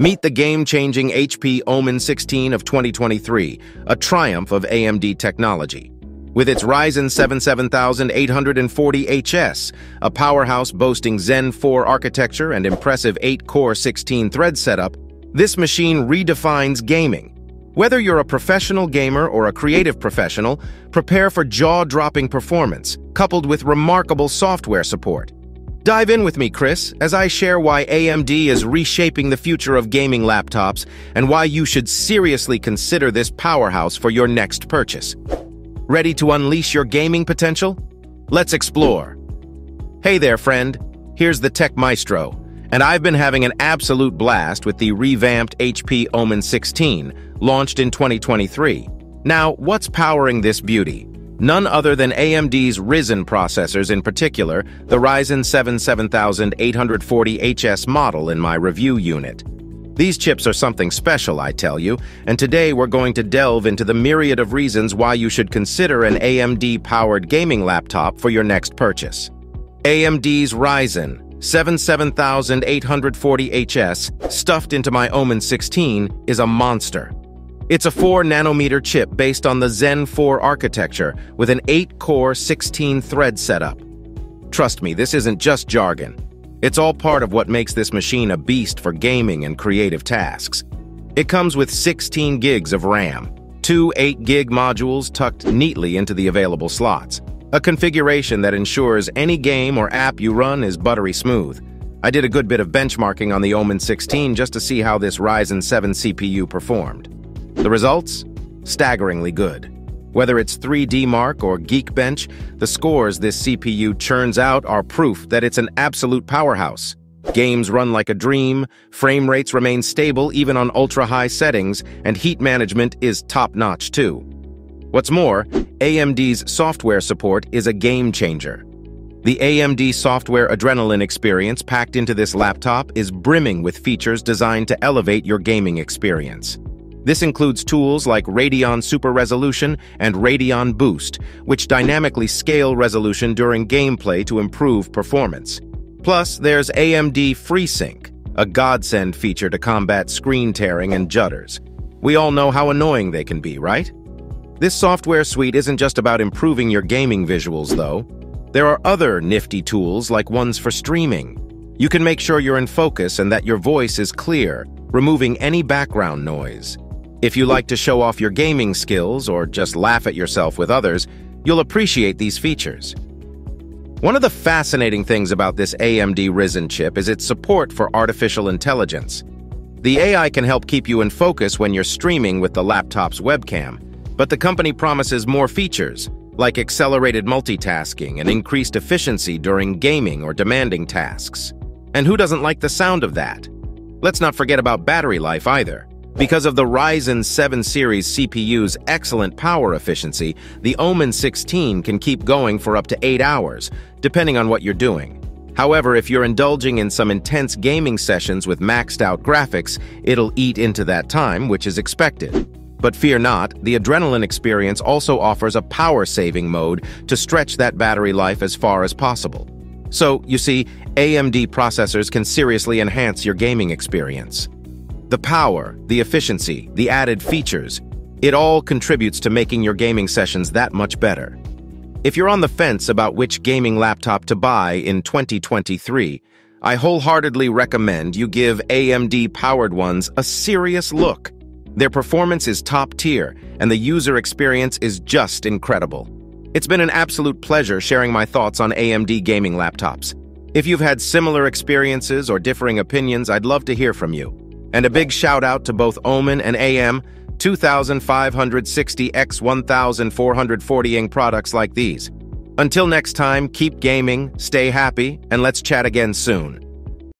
Meet the game-changing HP Omen 16 of 2023, a triumph of AMD technology. With its Ryzen 7 7840HS, a powerhouse boasting Zen 4 architecture and impressive 8-core 16-thread setup, this machine redefines gaming. Whether you're a professional gamer or a creative professional, prepare for jaw-dropping performance, coupled with remarkable software support. Dive in with me, Chris, as I share why AMD is reshaping the future of gaming laptops and why you should seriously consider this powerhouse for your next purchase. Ready to unleash your gaming potential? Let's explore. Hey there, friend. Here's the Tech Maestro, and I've been having an absolute blast with the revamped HP Omen 16, launched in 2023. Now, what's powering this beauty? None other than AMD's Ryzen processors in particular, the Ryzen 7 7840HS model in my review unit. These chips are something special, I tell you, and today we're going to delve into the myriad of reasons why you should consider an AMD-powered gaming laptop for your next purchase. AMD's Ryzen 7 7840HS, stuffed into my Omen 16, is a monster. It's a 4 nanometer chip based on the Zen 4 architecture with an 8-core 16-thread setup. Trust me, this isn't just jargon. It's all part of what makes this machine a beast for gaming and creative tasks. It comes with 16 gigs of RAM, two 8-gig modules tucked neatly into the available slots, a configuration that ensures any game or app you run is buttery smooth. I did a good bit of benchmarking on the Omen 16 just to see how this Ryzen 7 CPU performed. The results? Staggeringly good. Whether it's 3D Mark or Geekbench, the scores this CPU churns out are proof that it's an absolute powerhouse. Games run like a dream, frame rates remain stable even on ultra-high settings, and heat management is top-notch too. What's more, AMD's software support is a game changer. The AMD software Adrenalin experience packed into this laptop is brimming with features designed to elevate your gaming experience. This includes tools like Radeon Super Resolution and Radeon Boost, which dynamically scale resolution during gameplay to improve performance. Plus, there's AMD FreeSync, a godsend feature to combat screen tearing and judders. We all know how annoying they can be, right? This software suite isn't just about improving your gaming visuals, though. There are other nifty tools like ones for streaming. You can make sure you're in focus and that your voice is clear, removing any background noise. If you like to show off your gaming skills or just laugh at yourself with others, you'll appreciate these features. One of the fascinating things about this AMD Ryzen chip is its support for artificial intelligence. The AI can help keep you in focus when you're streaming with the laptop's webcam, but the company promises more features, like accelerated multitasking and increased efficiency during gaming or demanding tasks. And who doesn't like the sound of that? Let's not forget about battery life either. Because of the Ryzen 7 series CPU's excellent power efficiency, the Omen 16 can keep going for up to 8 hours, depending on what you're doing. However, if you're indulging in some intense gaming sessions with maxed out graphics, it'll eat into that time, which is expected. But fear not, the Adrenalin experience also offers a power-saving mode to stretch that battery life as far as possible. So, you see, AMD processors can seriously enhance your gaming experience. The power, the efficiency, the added features, it all contributes to making your gaming sessions that much better. If you're on the fence about which gaming laptop to buy in 2023, I wholeheartedly recommend you give AMD-powered ones a serious look. Their performance is top tier, and the user experience is just incredible. It's been an absolute pleasure sharing my thoughts on AMD gaming laptops. If you've had similar experiences or differing opinions, I'd love to hear from you. And a big shout out to both Omen and AM 2560 x 1440ing products like these. Until next time, keep gaming, stay happy, and let's chat again soon.